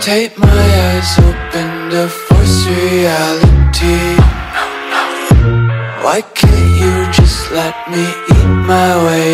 tape my eyes open to force reality Why can't you just let me eat my way?